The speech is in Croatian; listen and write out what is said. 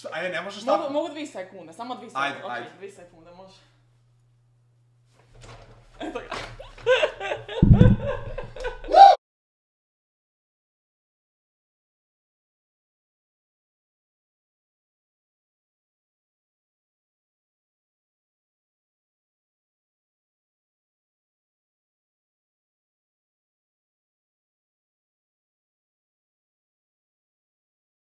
Šta, ajde, ne možeš tako? Mogu, mogu dvi sekunde, samo dvi sekunde. Ajde, okay, ajde. Dvi sekunde, može.